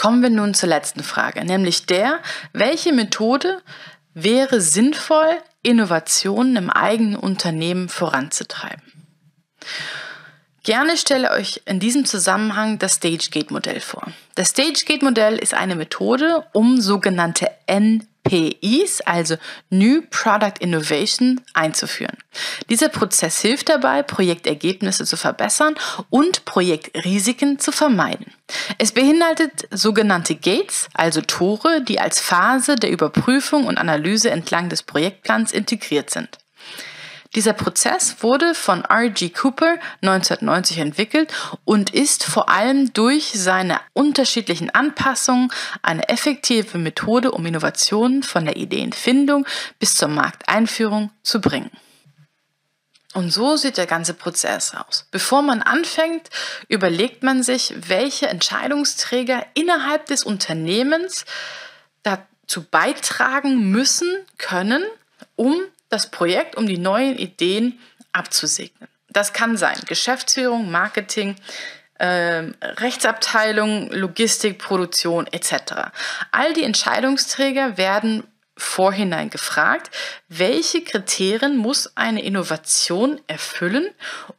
Kommen wir nun zur letzten Frage, nämlich der, welche Methode wäre sinnvoll, Innovationen im eigenen Unternehmen voranzutreiben? Gerne stelle euch in diesem Zusammenhang das Stage-Gate-Modell vor. Das Stage-Gate-Modell ist eine Methode, um sogenannte NPIs, also New Product Innovation, einzuführen. Dieser Prozess hilft dabei, Projektergebnisse zu verbessern und Projektrisiken zu vermeiden. Es beinhaltet sogenannte Gates, also Tore, die als Phase der Überprüfung und Analyse entlang des Projektplans integriert sind. Dieser Prozess wurde von R.G. Cooper 1990 entwickelt und ist vor allem durch seine unterschiedlichen Anpassungen eine effektive Methode, um Innovationen von der Ideenfindung bis zur Markteinführung zu bringen. Und so sieht der ganze Prozess aus. Bevor man anfängt, überlegt man sich, welche Entscheidungsträger innerhalb des Unternehmens dazu beitragen müssen können, um das Projekt, um die neuen Ideen abzusegnen. Das kann sein Geschäftsführung, Marketing, äh, Rechtsabteilung, Logistik, Produktion etc. All die Entscheidungsträger werden vorhinein gefragt, welche Kriterien muss eine Innovation erfüllen,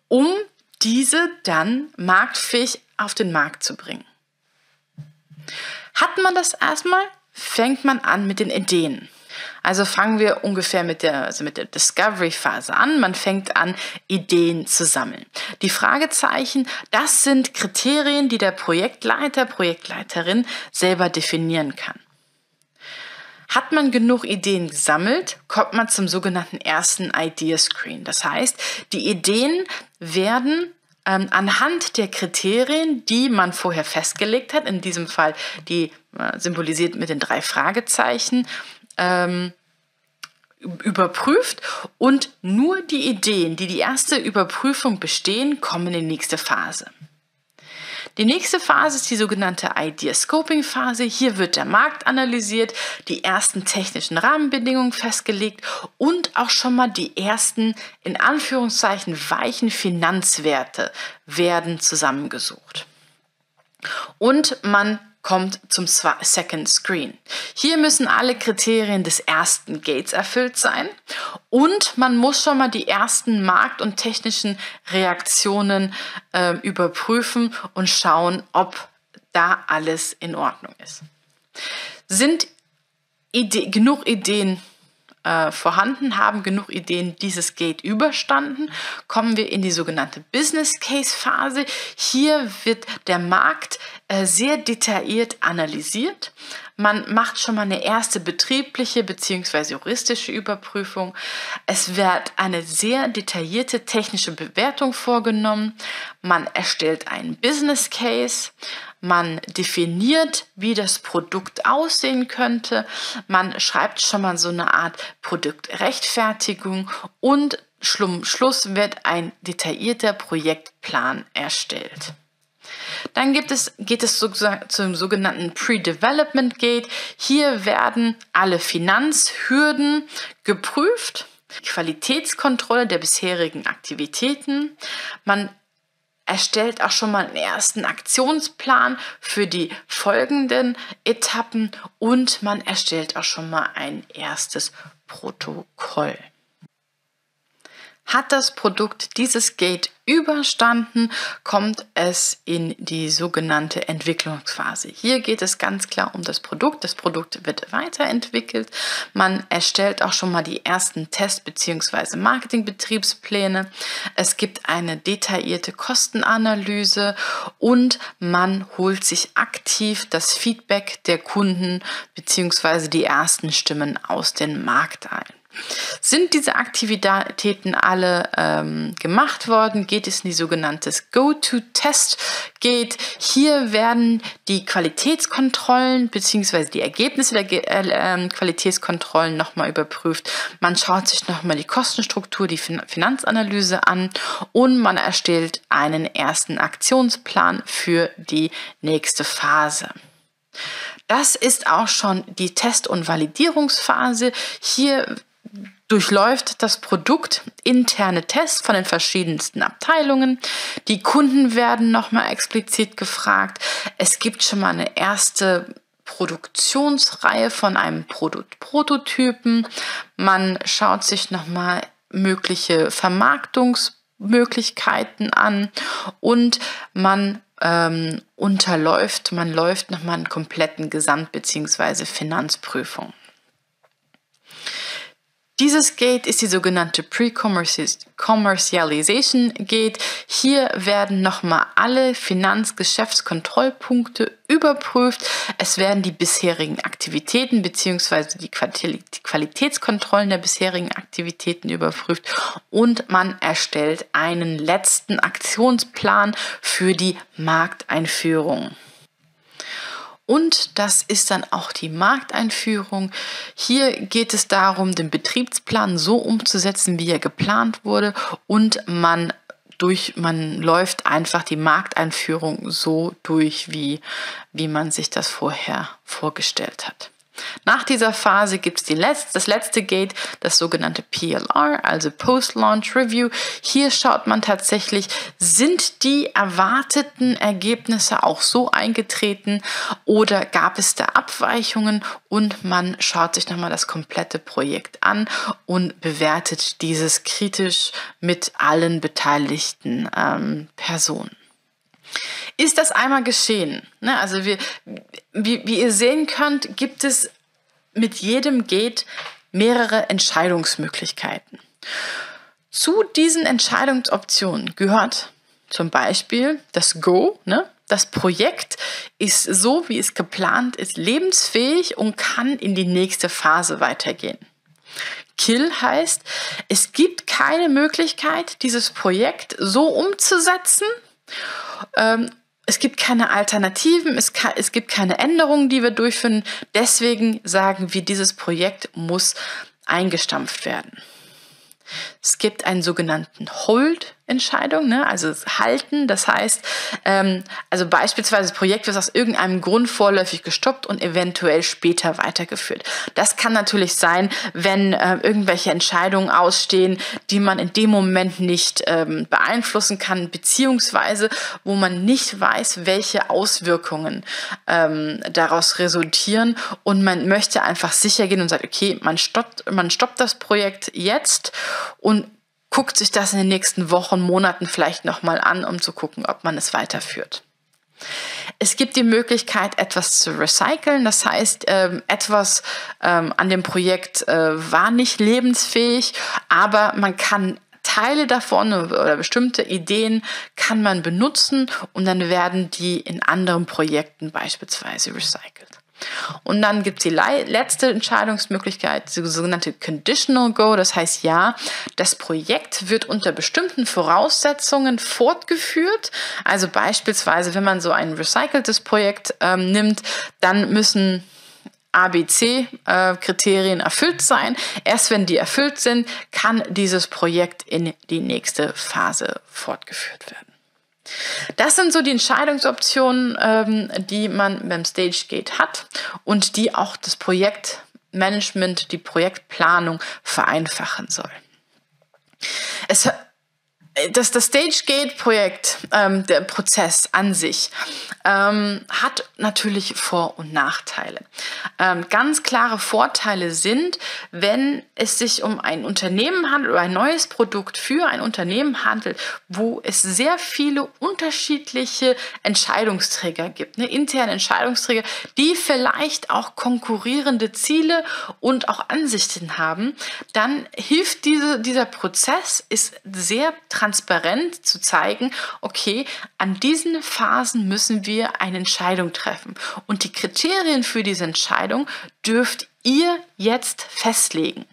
um diese dann marktfähig auf den Markt zu bringen. Hat man das erstmal, fängt man an mit den Ideen. Also fangen wir ungefähr mit der, also der Discovery-Phase an. Man fängt an, Ideen zu sammeln. Die Fragezeichen, das sind Kriterien, die der Projektleiter, Projektleiterin selber definieren kann. Hat man genug Ideen gesammelt, kommt man zum sogenannten ersten Idea Screen. Das heißt, die Ideen werden ähm, anhand der Kriterien, die man vorher festgelegt hat, in diesem Fall die äh, symbolisiert mit den drei Fragezeichen, ähm, überprüft und nur die Ideen, die die erste Überprüfung bestehen, kommen in die nächste Phase. Die nächste Phase ist die sogenannte Idea Scoping Phase. Hier wird der Markt analysiert, die ersten technischen Rahmenbedingungen festgelegt und auch schon mal die ersten in Anführungszeichen weichen Finanzwerte werden zusammengesucht. Und man kommt zum Second Screen. Hier müssen alle Kriterien des ersten Gates erfüllt sein und man muss schon mal die ersten markt- und technischen Reaktionen äh, überprüfen und schauen, ob da alles in Ordnung ist. Sind Ide genug Ideen äh, vorhanden, haben genug Ideen dieses Gate überstanden, kommen wir in die sogenannte Business Case Phase. Hier wird der Markt äh, sehr detailliert analysiert. Man macht schon mal eine erste betriebliche bzw. juristische Überprüfung. Es wird eine sehr detaillierte technische Bewertung vorgenommen. Man erstellt einen Business Case. Man definiert, wie das Produkt aussehen könnte. Man schreibt schon mal so eine Art Produktrechtfertigung und zum Schluss wird ein detaillierter Projektplan erstellt. Dann gibt es, geht es zum sogenannten Pre-Development Gate. Hier werden alle Finanzhürden geprüft. Qualitätskontrolle der bisherigen Aktivitäten. Man erstellt auch schon mal einen ersten Aktionsplan für die folgenden Etappen und man erstellt auch schon mal ein erstes Protokoll. Hat das Produkt dieses Gate überstanden, kommt es in die sogenannte Entwicklungsphase. Hier geht es ganz klar um das Produkt. Das Produkt wird weiterentwickelt. Man erstellt auch schon mal die ersten Test- bzw. Marketingbetriebspläne. Es gibt eine detaillierte Kostenanalyse und man holt sich aktiv das Feedback der Kunden bzw. die ersten Stimmen aus dem Markt ein. Sind diese Aktivitäten alle ähm, gemacht worden, geht es in die sogenannte Go-to-Test-Gate. Hier werden die Qualitätskontrollen bzw. die Ergebnisse der äh, Qualitätskontrollen nochmal überprüft. Man schaut sich nochmal die Kostenstruktur, die fin Finanzanalyse an und man erstellt einen ersten Aktionsplan für die nächste Phase. Das ist auch schon die Test- und Validierungsphase. Hier durchläuft das Produkt interne Tests von den verschiedensten Abteilungen. Die Kunden werden nochmal explizit gefragt. Es gibt schon mal eine erste Produktionsreihe von einem Produkt Prototypen. Man schaut sich nochmal mögliche Vermarktungsmöglichkeiten an und man ähm, unterläuft, man läuft nochmal einen kompletten Gesamt- bzw. Finanzprüfung. Dieses Gate ist die sogenannte Pre-Commercialization Gate. Hier werden nochmal alle Finanzgeschäftskontrollpunkte überprüft. Es werden die bisherigen Aktivitäten bzw. die Qualitätskontrollen der bisherigen Aktivitäten überprüft und man erstellt einen letzten Aktionsplan für die Markteinführung. Und das ist dann auch die Markteinführung. Hier geht es darum, den Betriebsplan so umzusetzen, wie er geplant wurde und man durch, man läuft einfach die Markteinführung so durch, wie, wie man sich das vorher vorgestellt hat. Nach dieser Phase gibt es Letz-, das letzte Gate, das sogenannte PLR, also Post-Launch Review. Hier schaut man tatsächlich, sind die erwarteten Ergebnisse auch so eingetreten oder gab es da Abweichungen und man schaut sich nochmal das komplette Projekt an und bewertet dieses kritisch mit allen beteiligten ähm, Personen. Ist das einmal geschehen? Ne? Also wir, wie, wie ihr sehen könnt, gibt es mit jedem Gate mehrere Entscheidungsmöglichkeiten. Zu diesen Entscheidungsoptionen gehört zum Beispiel das Go. Ne? Das Projekt ist so, wie es geplant ist, lebensfähig und kann in die nächste Phase weitergehen. Kill heißt, es gibt keine Möglichkeit, dieses Projekt so umzusetzen ähm, es gibt keine Alternativen, es, kann, es gibt keine Änderungen, die wir durchführen. Deswegen sagen wir, dieses Projekt muss eingestampft werden. Es gibt einen sogenannten Hold Entscheidung, ne? also halten. Das heißt, ähm, also beispielsweise das Projekt wird aus irgendeinem Grund vorläufig gestoppt und eventuell später weitergeführt. Das kann natürlich sein, wenn äh, irgendwelche Entscheidungen ausstehen, die man in dem Moment nicht ähm, beeinflussen kann, beziehungsweise wo man nicht weiß, welche Auswirkungen ähm, daraus resultieren und man möchte einfach sicher gehen und sagt, okay, man stoppt, man stoppt das Projekt jetzt und guckt sich das in den nächsten Wochen, Monaten vielleicht nochmal an, um zu gucken, ob man es weiterführt. Es gibt die Möglichkeit, etwas zu recyceln. Das heißt, ähm, etwas ähm, an dem Projekt äh, war nicht lebensfähig, aber man kann Teile davon oder bestimmte Ideen kann man benutzen und dann werden die in anderen Projekten beispielsweise recycelt. Und dann gibt es die letzte Entscheidungsmöglichkeit, die sogenannte Conditional Go. Das heißt, ja, das Projekt wird unter bestimmten Voraussetzungen fortgeführt. Also beispielsweise, wenn man so ein recyceltes Projekt ähm, nimmt, dann müssen ABC-Kriterien äh, erfüllt sein. Erst wenn die erfüllt sind, kann dieses Projekt in die nächste Phase fortgeführt werden. Das sind so die Entscheidungsoptionen, ähm, die man beim StageGate hat und die auch das Projektmanagement, die Projektplanung vereinfachen soll. Es das, das StageGate-Projekt, ähm, der Prozess an sich, ähm, hat natürlich Vor- und Nachteile. Ähm, ganz klare Vorteile sind, wenn es sich um ein Unternehmen handelt oder ein neues Produkt für ein Unternehmen handelt, wo es sehr viele unterschiedliche Entscheidungsträger gibt, ne, interne Entscheidungsträger, die vielleicht auch konkurrierende Ziele und auch Ansichten haben, dann hilft diese, dieser Prozess, ist sehr transparent zu zeigen, okay, an diesen Phasen müssen wir eine Entscheidung treffen. Und die Kriterien für diese Entscheidung dürft ihr jetzt festlegen.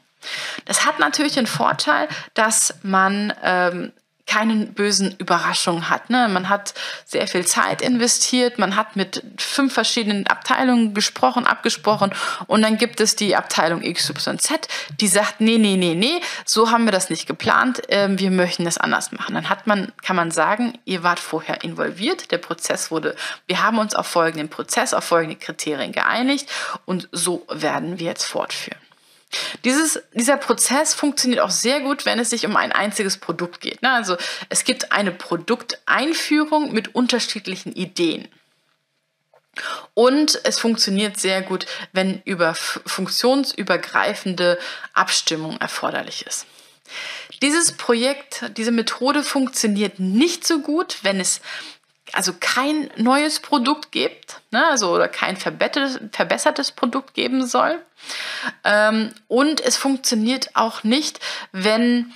Das hat natürlich den Vorteil, dass man ähm, keine bösen Überraschungen hat. Ne? Man hat sehr viel Zeit investiert, man hat mit fünf verschiedenen Abteilungen gesprochen, abgesprochen und dann gibt es die Abteilung XYZ, die sagt, nee, nee, nee, nee, so haben wir das nicht geplant, äh, wir möchten das anders machen. Dann hat man, kann man sagen, ihr wart vorher involviert, der Prozess wurde, wir haben uns auf folgenden Prozess, auf folgende Kriterien geeinigt und so werden wir jetzt fortführen. Dieses, dieser Prozess funktioniert auch sehr gut, wenn es sich um ein einziges Produkt geht. Ne? Also es gibt eine Produkteinführung mit unterschiedlichen Ideen. Und es funktioniert sehr gut, wenn über funktionsübergreifende Abstimmung erforderlich ist. Dieses Projekt, diese Methode funktioniert nicht so gut, wenn es also kein neues Produkt gibt, ne, also oder kein verbessertes, Produkt geben soll. Ähm, und es funktioniert auch nicht, wenn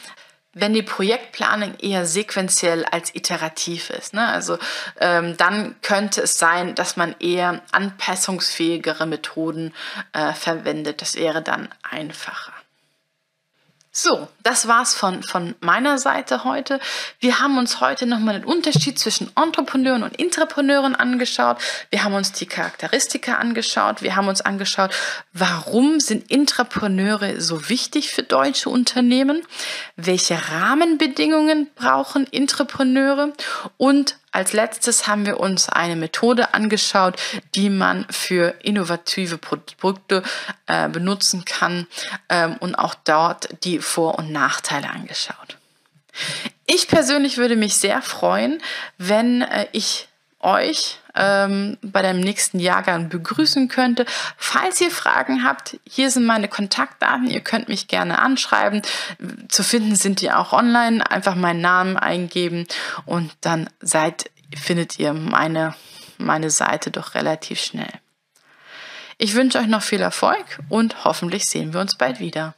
wenn die Projektplanung eher sequenziell als iterativ ist. Ne? Also ähm, dann könnte es sein, dass man eher anpassungsfähigere Methoden äh, verwendet. Das wäre dann einfacher. So, das war's von, von meiner Seite heute. Wir haben uns heute nochmal den Unterschied zwischen Entrepreneuren und Intrapreneuren angeschaut. Wir haben uns die Charakteristika angeschaut. Wir haben uns angeschaut, warum sind Intrapreneure so wichtig für deutsche Unternehmen? Welche Rahmenbedingungen brauchen Intrapreneure? Und als letztes haben wir uns eine Methode angeschaut, die man für innovative Produkte äh, benutzen kann ähm, und auch dort die Vor- und Nachteile angeschaut. Ich persönlich würde mich sehr freuen, wenn äh, ich euch ähm, bei dem nächsten Jahrgang begrüßen könnte. Falls ihr Fragen habt, hier sind meine Kontaktdaten. Ihr könnt mich gerne anschreiben. Zu finden sind die auch online. Einfach meinen Namen eingeben und dann seid, findet ihr meine, meine Seite doch relativ schnell. Ich wünsche euch noch viel Erfolg und hoffentlich sehen wir uns bald wieder.